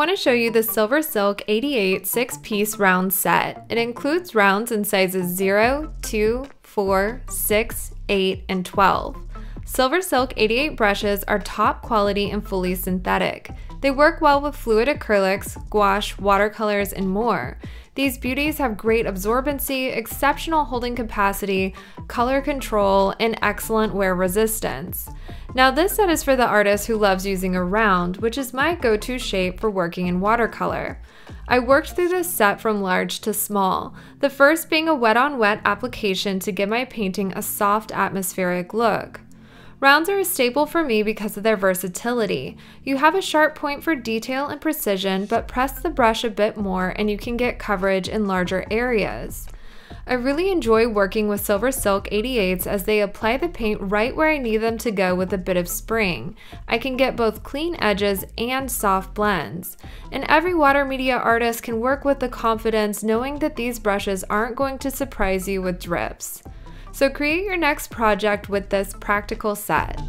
want to show you the Silver Silk 88 6-piece round set. It includes rounds in sizes 0, 2, 4, 6, 8, and 12. Silver Silk 88 brushes are top quality and fully synthetic. They work well with fluid acrylics, gouache, watercolors, and more. These beauties have great absorbency, exceptional holding capacity, color control, and excellent wear resistance. Now this set is for the artist who loves using a round, which is my go-to shape for working in watercolor. I worked through this set from large to small, the first being a wet-on-wet -wet application to give my painting a soft atmospheric look. Rounds are a staple for me because of their versatility. You have a sharp point for detail and precision, but press the brush a bit more and you can get coverage in larger areas. I really enjoy working with Silver Silk 88s as they apply the paint right where I need them to go with a bit of spring. I can get both clean edges and soft blends. And every water media artist can work with the confidence knowing that these brushes aren't going to surprise you with drips. So create your next project with this practical set.